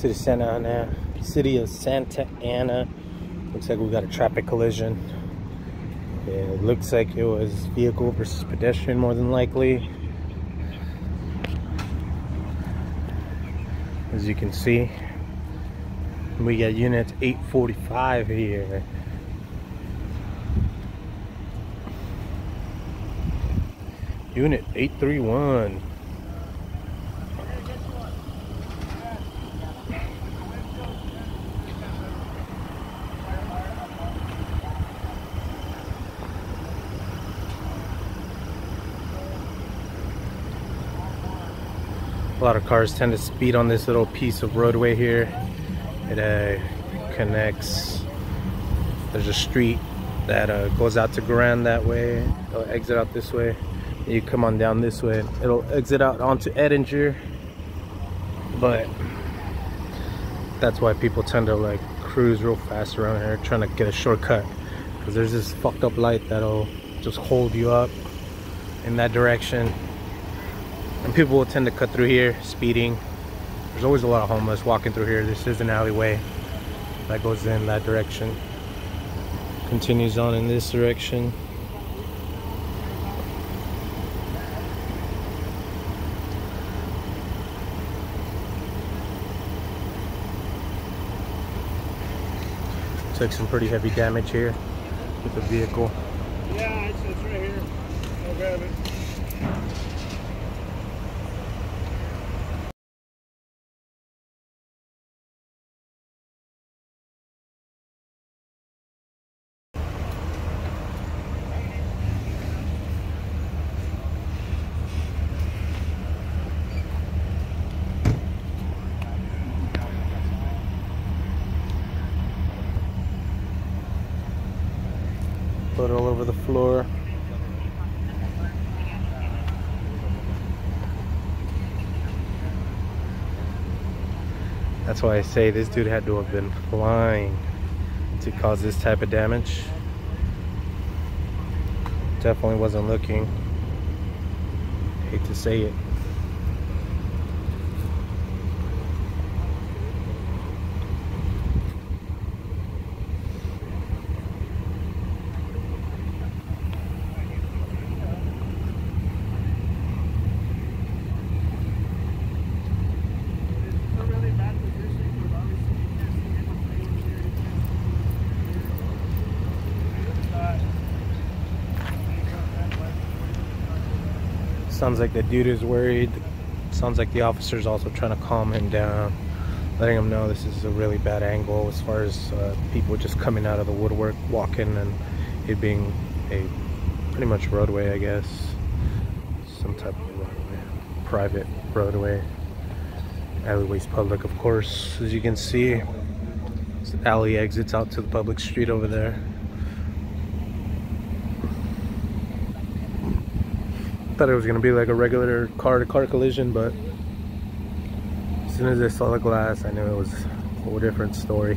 City of Santa Ana. City of Santa Ana. Looks like we got a traffic collision. It looks like it was vehicle versus pedestrian more than likely. As you can see, we got unit 845 here. Unit 831. A lot of cars tend to speed on this little piece of roadway here. It uh, connects, there's a street that uh, goes out to Grand that way. It'll exit out this way. You come on down this way. It'll exit out onto Edinger. But that's why people tend to like cruise real fast around here trying to get a shortcut. Because there's this fucked up light that'll just hold you up in that direction and people will tend to cut through here speeding. There's always a lot of homeless walking through here. This is an alleyway that goes in that direction. Continues on in this direction. Took some pretty heavy damage here with the vehicle. Yeah it's, it's right here. I'll grab it over the floor. That's why I say this dude had to have been flying to cause this type of damage. Definitely wasn't looking. Hate to say it. Sounds like the dude is worried. Sounds like the officer's also trying to calm him down, letting him know this is a really bad angle as far as uh, people just coming out of the woodwork, walking, and it being a pretty much roadway, I guess. Some type of roadway, private roadway. Alleyway's public, of course. As you can see, alley exits out to the public street over there. Thought it was gonna be like a regular car to car collision, but as soon as I saw the glass, I knew it was a whole different story.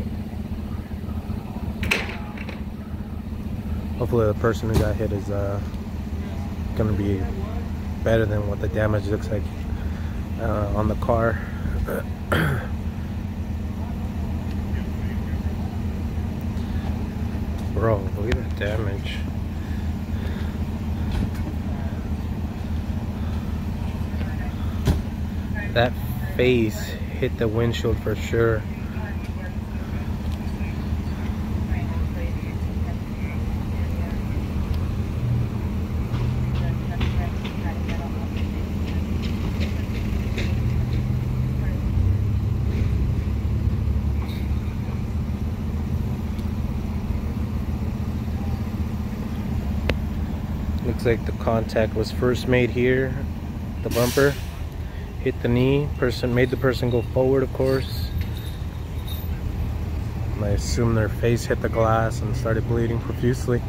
Hopefully the person who got hit is uh, gonna be better than what the damage looks like uh, on the car. Bro, look at that damage. That face hit the windshield for sure. Looks like the contact was first made here, the bumper hit the knee person made the person go forward of course. And I assume their face hit the glass and started bleeding profusely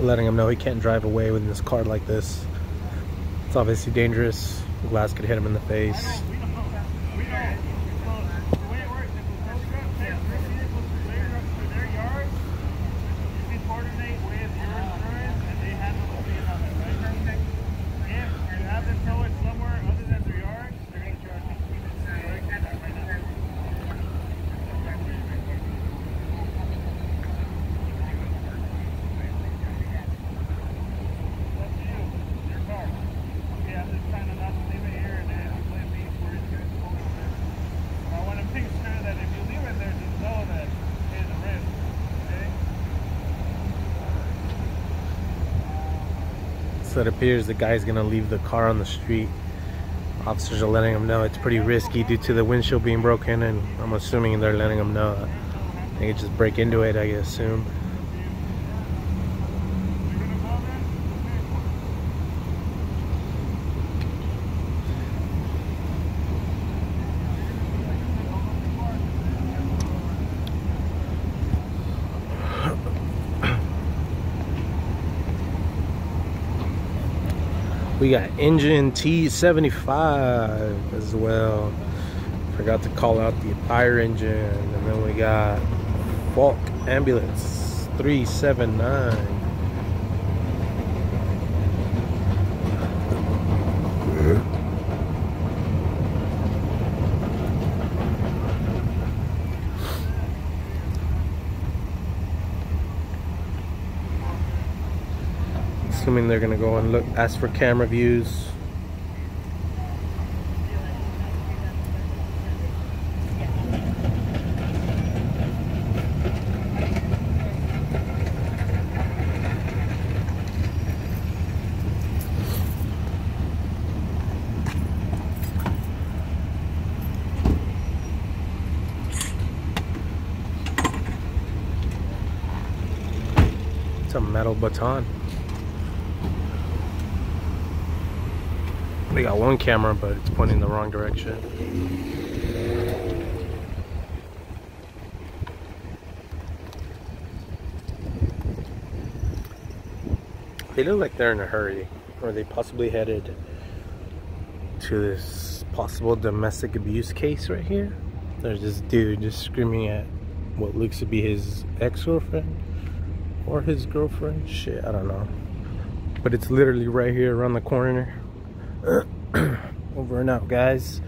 letting him know he can't drive away with this car like this. It's obviously dangerous. Glass could hit him in the face. So it appears the guy's gonna leave the car on the street. Officers are letting him know it's pretty risky due to the windshield being broken and I'm assuming they're letting him know they could just break into it, I assume. We got engine T75 as well. Forgot to call out the fire engine. And then we got Falck Ambulance 379. Assuming they're gonna go and look ask for camera views It's a metal baton. They got one camera, but it's pointing the wrong direction. They look like they're in a hurry. Or they possibly headed to this possible domestic abuse case right here. There's this dude just screaming at what looks to be his ex-girlfriend or his girlfriend. Shit, I don't know. But it's literally right here around the corner. Over and out, guys.